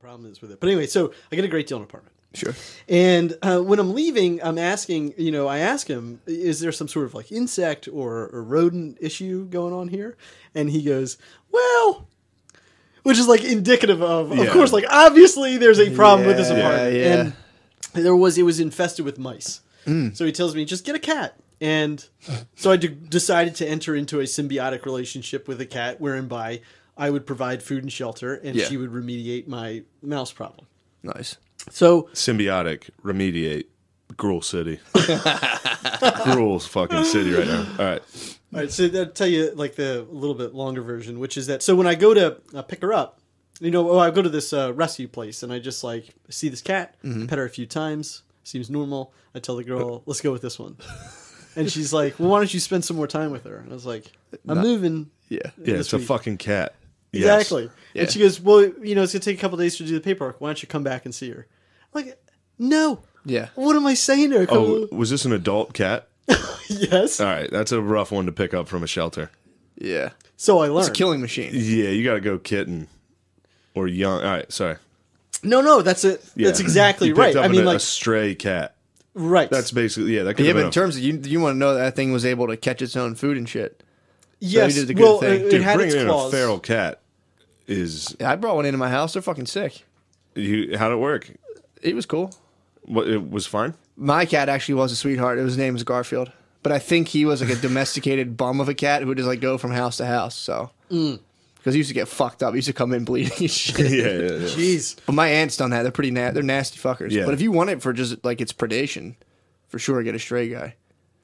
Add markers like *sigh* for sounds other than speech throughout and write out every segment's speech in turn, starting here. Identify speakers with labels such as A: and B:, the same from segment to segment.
A: problem is with it. But anyway, so I get a great deal in an apartment.
B: Sure.
A: And uh, when I'm leaving, I'm asking, you know, I ask him, is there some sort of like insect or, or rodent issue going on here? And he goes, well, which is like indicative of, of course, like obviously there's a problem with this apartment.
B: yeah.
A: And there was, it was infested with mice. So he tells me, just get a cat. And so I decided to enter into a symbiotic relationship with a cat, whereby I would provide food and shelter, and
B: Yeah.
A: she would remediate my mouse problem.
B: Nice.
A: So
C: Symbiotic, remediate, Gruel City. *laughs* Gruel's fucking city right now. All right.
A: All right, so I'll tell you like the little bit longer version, which is that so when I go to uh, pick her up, you know, oh, I go to this uh, rescue place and I just like see this cat, pet her a few times, seems normal. I tell the girl, let's go with this one, and she's like, well, why don't you spend some more time with her? And I was like, I'm moving.
B: Yeah.
C: Yeah,
A: this
C: it's a fucking cat. Yes.
A: Exactly.
B: Yeah.
A: And she goes, well, you know, it's gonna take a couple days to do the paperwork. Why don't you come back and see her? I'm like, no.
B: Yeah.
A: What am I saying to her?
C: Oh, was this an adult cat? *laughs*
A: yes.
C: All right, that's a rough one to pick up from a shelter.
B: Yeah.
A: So I
B: It's a
A: learned.
B: killing machine.
C: Yeah, you got to go kitten or young. All right, sorry.
A: no, no, that's it.
C: Yeah.
A: That's exactly
C: You
A: right.
C: up
A: I mean,
C: a,
A: like,
C: a stray cat.
A: right.
C: That's basically yeah. That could
B: Yeah,
C: have
B: but
C: been
B: in terms of you, you want to know that, that thing was able to catch its own food and shit.
A: Yes.
B: you did the good
A: well,
B: thing.
A: it, it
C: dude,
A: had
C: bringing
A: its
C: in
A: claws.
C: a feral cat is.
B: I brought one into my house. They're fucking sick.
C: you. How'd it work?
B: It was cool.
C: What it was fine.
B: My cat actually was a sweetheart. His name was Garfield. But I think he was like a domesticated *laughs* bum of a cat who would just like go from house to house. So
A: Mm.
B: because he used to get fucked up, he used to come in bleeding and *laughs* shit.
C: yeah, yeah, yeah.
A: Jeez.
B: But my aunt's done that. They're pretty na- they're nasty fuckers.
C: Yeah.
B: But if you want it for just like its predation, for sure get a stray guy.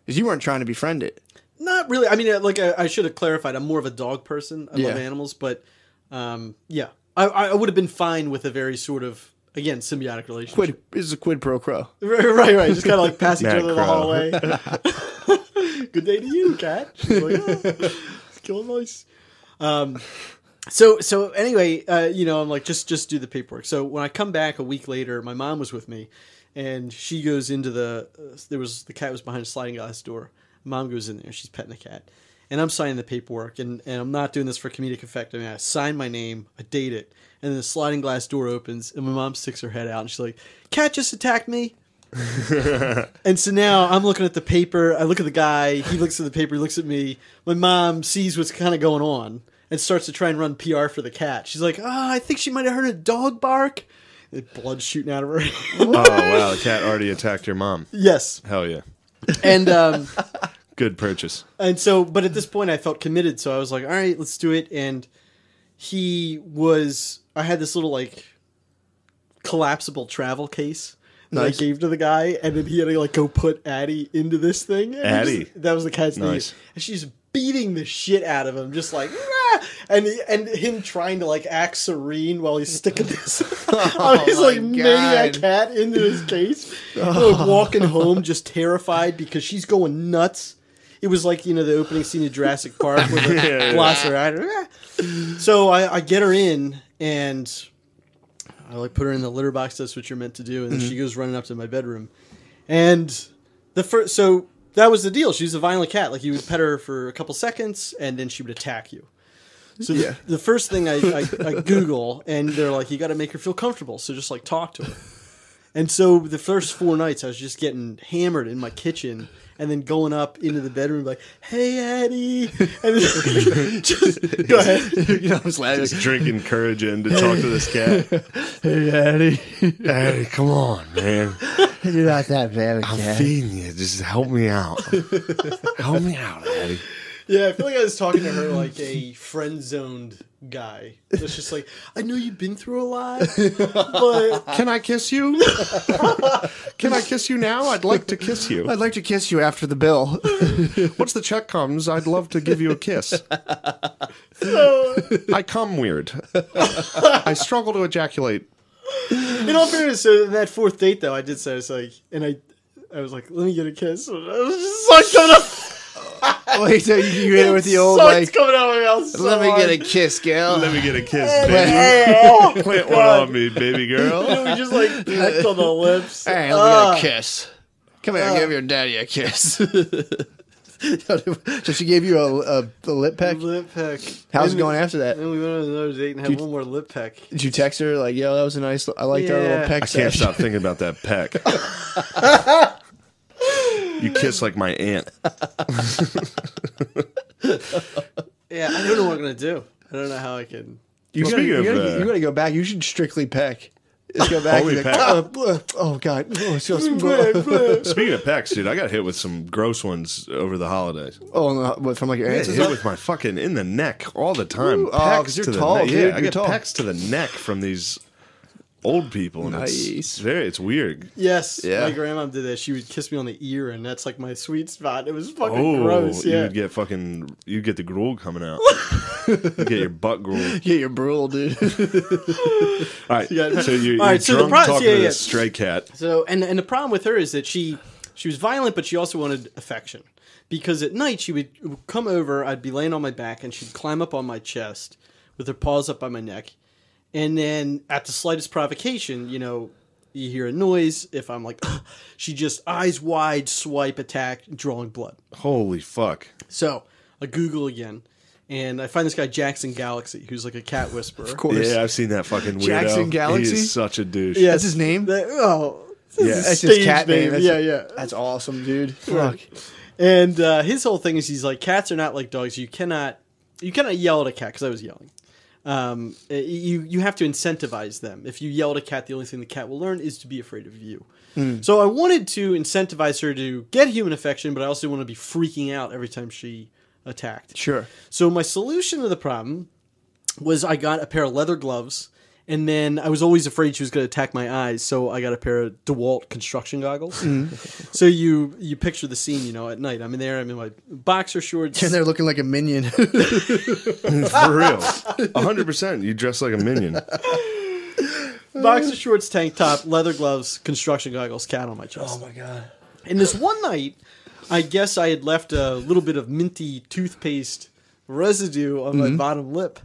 B: Because you weren't trying to befriend it.
A: Not really. I mean, uh, like I, I should have clarified. I'm more of a dog person. I love animals, but um, yeah, I, I would have been fine with a very sort of again symbiotic relationship.
B: Quid is a quid pro quo. *laughs*
A: Right, right, right. Just kind of like pass each other in the hallway. *laughs* *laughs* Good day to you, cat. She's like, oh, killing mice. Um, so so anyway, uh, you know, I'm like, just just do the paperwork. So when I come back a week later, my mom was with me, and she goes into the. Uh, there was the cat was behind a sliding glass door. Mom goes in there. She's petting the cat, and I'm signing the paperwork, and and I'm not doing this for comedic effect. I mean, I sign my name, I date it, and then the sliding glass door opens, and my mom sticks her head out, and she's like, "Cat just attacked me." *laughs* And so now I'm looking at the paper. I look at the guy. He looks at the paper. He looks at me. My mom sees what's kind of going on and starts to try and run PR for the cat. She's like, "Oh, I think she might have heard a dog bark." And blood shooting out of her.
C: Oh *laughs* wow, the cat already attacked your mom.
A: yes,
C: Hell yeah,
A: and um, *laughs*
C: good purchase.
A: and so, but at this point, I felt committed. So I was like, "All right, let's do it." And he was. I had this little like collapsible travel case. That
B: Nice.
A: I gave to the guy, and then he had to like go put Addie into this thing. And
C: Addie.
A: just- that was the cat's
C: Nice.
A: name. And she's beating the shit out of him, just like, "Ah!" and and him trying to like act serene while he's sticking this *laughs* *laughs* on his
B: my
A: like maniac
B: God.
A: cat into his case. *laughs* Like, walking home, just terrified because she's going nuts. It was like you know the opening scene of Jurassic Park with the *laughs*
C: Yeah, yeah.
A: velociraptor. So I, I get her in and I like put her in the litter box. That's what you're meant to do. And then mm-hmm. she goes running up to my bedroom, and the first so that was the deal. She was a violent cat. Like you would pet her for a couple seconds, and then she would attack you. So the, the first thing I, I, I Google, and they're like, you got to make her feel comfortable. So just like talk to her. And so the first four nights, I was just getting hammered in my kitchen, and then going up into the bedroom like, "Hey, Addie," and then, *laughs* just *laughs* go ahead.
B: you know, I was laughing.
C: Just *laughs* drinking courage in to talk to this cat.
B: Hey, Eddie.
C: Hey, come on, man.
B: You're not that bad,
C: I'm feeding you. Just help me out. help me out, Eddie.
A: Yeah, I feel like I was talking to her like a friend zoned guy. It's just like, I know you've been through a lot, *laughs* but
C: Can I kiss you? *laughs* Can I kiss you now? I'd like to kiss you.
B: I'd like to kiss you after the bill. *laughs*
C: Once the check comes, I'd love to give you a kiss. I come weird. I struggle to ejaculate.
A: in all fairness, so that fourth date though, I did say it's like, and I, I was like, let me get a kiss. I was just like. *laughs*
B: Wait, so you, you hit it with the old
A: sucked
B: like,
A: coming out of my mouth. so
B: let me get a kiss, girl.
C: Let me get a kiss, baby. *laughs*
A: Oh,
C: Plant one on me, baby girl. *laughs*
A: know, we just like pecked on the lips.
B: Hey, let me
A: Ah.
B: get a kiss. Come here, give your daddy a kiss. so she gave you a, a, a lip peck.
A: Lip peck.
B: How's it
A: And-
B: going after that?
A: Then we went on another date and had
B: Dude.
A: one more lip peck.
B: Did you text her like, "Yo, that was a nice. I liked our
A: Yeah.
B: little peck
C: I can't
B: sesh."
C: stop thinking about that peck. You kiss like my aunt. *laughs*
A: Yeah, I don't know what I'm gonna do. I don't know how I can.
B: You gotta, you, gotta,
C: uh,
B: you gotta go back. You should strictly peck. Just go back.
C: Only
B: and be like,
C: peck.
B: "Oh, oh god. Oh, it's just,
C: Speaking of pecks, dude, I got hit with some gross ones over the holidays.
B: oh, no, what, from like your
C: I
B: aunts
C: get
B: and
C: hit with my fucking in the neck all the time.
B: Ooh, oh,
C: Pecks
B: 'cause you're
C: to the
B: tall,
C: neck.
B: dude.
C: Yeah, I
B: You're
C: get
B: tall.
C: pecks to the neck from these old people, and
B: Nice.
C: it's very, it's weird.
A: Yes,
B: Yeah.
A: my grandma did that. She would kiss me on the ear, and that's like my sweet spot. It was fucking
C: Oh,
A: gross.
C: You'd get fucking, you would get the gruel coming out. *laughs* you get your butt gruel.
B: Yeah, you're brutal, dude. *laughs*
C: All right,
A: got-
C: so you're,
A: All right,
C: you're
A: so the
C: drunk
A: process-
C: talking
A: yeah,
C: to
A: yeah.
C: this stray cat.
A: So, and and the problem with her is that she she was violent, but she also wanted affection. Because at night she would come over, I'd be laying on my back, and she'd climb up on my chest with her paws up by my neck, and then at the slightest provocation, you know, you hear a noise. If I'm like, she just eyes wide, swipe, attack, drawing blood.
C: Holy fuck!
A: So I Google again, and I find this guy Jackson Galaxy, who's like a cat whisperer.
B: Of course.
C: Yeah, I've seen that fucking weirdo.
B: Jackson Galaxy?
C: He is such a douche.
A: Yeah.
B: That's his name?
A: That- oh,
C: Yeah.
B: That's his cat name.
A: name.
B: That's,
A: Yeah, yeah.
B: That's awesome, dude. *laughs* Fuck.
A: And uh, his whole thing is he's like, cats are not like dogs. You cannot, you cannot yell at a cat because I was yelling. Um, uh, you you have to incentivize them. If you yell at a cat, the only thing the cat will learn is to be afraid of you. So I wanted to incentivize her to get human affection, but I also want to be freaking out every time she attacked.
B: Sure.
A: So my solution to the problem was I got a pair of leather gloves, and then I was always afraid she was going to attack my eyes, so I got a pair of DeWalt construction goggles. Mm-hmm. *laughs* so you you picture the scene, you know, at night. I'm in there, I'm in my boxer shorts.
B: And they're looking like a minion. *laughs* *laughs*
C: For real, hundred percent. You dress like a minion.
A: boxer shorts, tank top, leather gloves, construction goggles, cat on my chest.
B: Oh my god.
A: And this one night, I guess I had left a little bit of minty toothpaste residue on my mm-hmm. bottom lip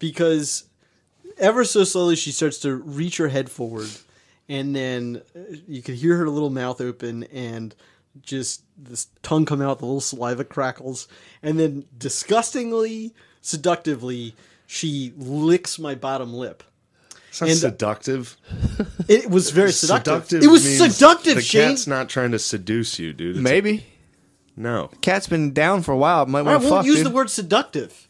A: because ever so slowly she starts to reach her head forward, and then uh, you can hear her little mouth open and just this tongue come out, the little saliva crackles, and then disgustingly, seductively, she licks my bottom lip.
C: It's not
A: And-
C: seductive. *laughs*
A: It was very seductive.
C: Seductive.
A: it was
C: means
A: seductive,
C: The
A: Shane.
C: cat's not trying to seduce you, dude. It's-
B: Maybe.
C: no.
B: The Cat's been down for a while. Might
A: I
B: want to
A: won't
B: fuck,
A: use
B: dude.
A: the word seductive.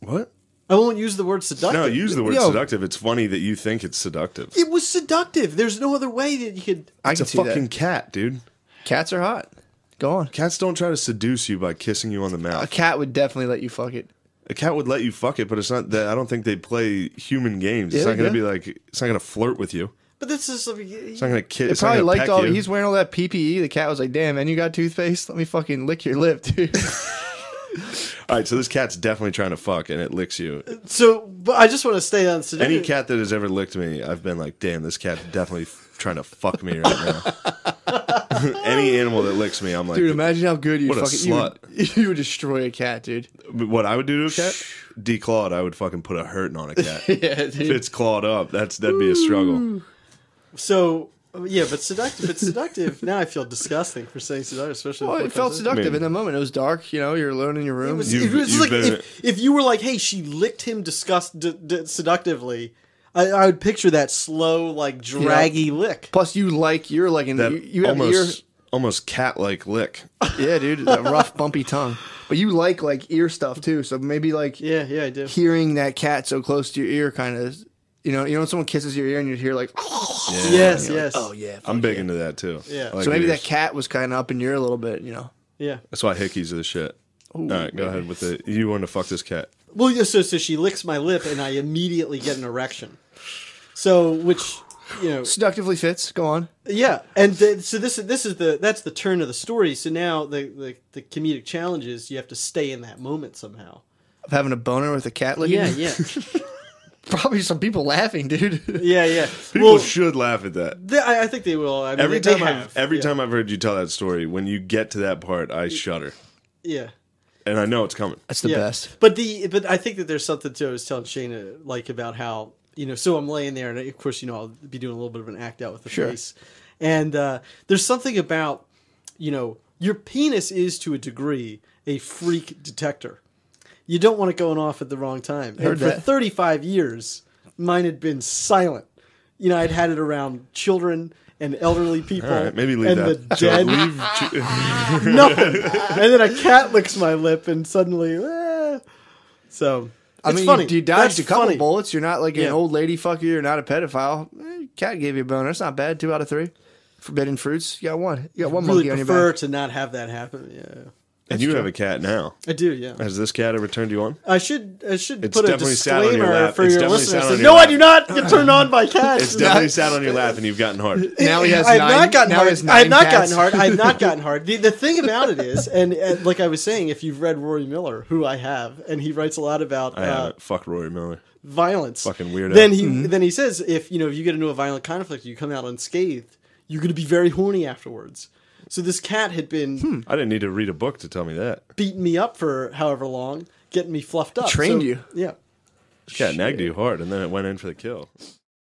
C: What?
A: I won't use the word seductive.
C: No, use the word
B: Yo.
C: seductive. It's funny that you think it's seductive.
A: It was seductive. There's no other way that you could.
B: I
C: It's
B: can
C: a
B: see
C: fucking
B: that.
C: cat, dude.
B: Cats are hot. Go on.
C: Cats don't try to seduce you by kissing you on the mouth.
B: A cat would definitely let you fuck it.
C: A cat would let you fuck it, but it's not that. I don't think they play human games. It's
B: Yeah,
C: not going
B: they
C: to be like. It's not going to flirt with you.
A: But this is.
C: It's not going to kiss.
B: It
C: It's
B: probably
C: going
B: liked all.
C: you.
B: He's wearing all that PPE. The cat was like, "Damn, man, you got toothpaste? Let me fucking lick your lip, dude." *laughs*
C: All right, so this cat's definitely trying to fuck, and it licks you.
A: So, but I just want to stay on seductive.
C: Any cat that has ever licked me, I've been like, damn, this cat's definitely trying to fuck me right now. *laughs* Any animal that licks me, I'm like,
B: dude, imagine how good you
C: What a
B: fucking you would, *laughs* you would destroy a cat, dude.
C: what I would do to a cat? Declawed, I would fucking put a hurting on a *laughs* cat.
B: Yeah,
C: if it's clawed up, that's that'd be a struggle.
A: So, Oh, yeah, but seductive. But seductive. now I feel disgusting for saying seductive, especially.
B: Well, it felt
A: comes in.
B: seductive
C: Maybe.
B: in the moment. It was dark. You know, you're alone in your
A: It
B: room.
A: was, it was like if, if you were like, "Hey, she licked him disgust d- d- seductively," I, I would picture that slow, like draggy lick.
B: Plus, you like you're like in
C: That
B: you, you have
C: almost almost cat like lick. *laughs*
B: Yeah, dude, that rough, bumpy tongue. But you like like ear stuff too. So maybe like
A: Yeah, yeah, I do.
B: hearing that cat so close to your ear, kind of. You know, you know when someone kisses your ear and you hear like,
A: Yes, yes.
B: oh yeah.
C: I'm big into that too.
A: Yeah.
C: Like
B: so maybe
C: ears.
B: that cat was kind of up in your ear a little bit. You know.
A: Yeah.
C: That's why hickeys are the shit. All right, go ahead with it. You want to fuck this cat?
A: Well, yeah, so so she licks my lip, and I immediately get an erection. So, which you know,
B: Seductively fits. Go on.
A: yeah, and th- so this is this is the that's the turn of the story. So now the, the the comedic challenge is you have to stay in that moment somehow.
B: Of having a boner with a cat licking.
A: Yeah, yeah, *laughs*
B: Probably some people laughing, dude.
A: yeah, yeah. *laughs*
C: People
A: well,
C: should laugh at that.
A: th- I, I think they will. I mean,
C: Every
A: they
C: time I've
A: have.
C: every
A: yeah.
C: time I've heard you tell that story, when you get to that part, I shudder,
A: yeah.
C: and I know it's coming.
B: That's the
A: yeah.
B: best.
A: But the but I think that there's something too. I was telling Shayna like about how you know. So I'm laying there, and of course you know I'll be doing a little bit of an act out with the
B: Sure.
A: face, and uh, there's something about you know your penis is to a degree a freak detector. You don't want it going off at the wrong time. And
B: Heard
A: for
B: that.
A: 35 years, mine had been silent. You know, I'd had it around children and elderly people
C: All right, maybe leave
A: and
C: that.
A: the *laughs* dead.
C: leave. *laughs* *laughs*
A: Nothing. and then a cat licks my lip, and suddenly, eh. so
B: I mean,
A: funny.
B: you, you dodged
A: That's
B: a couple
A: funny.
B: bullets. You're not like an
A: Yeah.
B: old lady fucker. You're not a pedophile. Eh, cat gave you a boner. That's not bad. Two out of three. Forbidden fruits. You got one. You got one
A: Really
B: monkey on your
A: prefer to not have that happen. Yeah,
C: and you have a cat now.
A: I do. Yeah.
C: Has this cat ever turned you on?
A: I should I should
C: It's
A: put a
C: definitely sat on your
A: disclaimer
C: lap.
A: for
C: It's
A: your
C: definitely
A: listeners.
C: sat on your
A: no, I do not get turned on by cats.
C: It's definitely sat on your lap and you've gotten hard. *laughs*
B: Now he has
A: I have
B: nine-
A: not gotten
B: now
A: hard. I have not
B: cats.
A: gotten hard. I have not gotten hard. The, the thing about it is, *laughs* and, and like I was saying, if you've read Rory Miller, who I have, and he writes a lot about
C: I
A: uh,
C: haven't. Fuck Rory Miller.
A: violence.
C: Fucking weirdo.
A: Then he
B: Mm-hmm.
A: then he says if you know if you get into a violent conflict, you come out unscathed, you're going to be very horny afterwards. So this cat had been
B: Hmm.
C: I didn't need to read a book to tell me that.
A: beating me up for however long, getting me fluffed up.
B: trained
A: So,
B: you.
A: Yeah.
C: This cat nagged you hard and then it went in for the kill.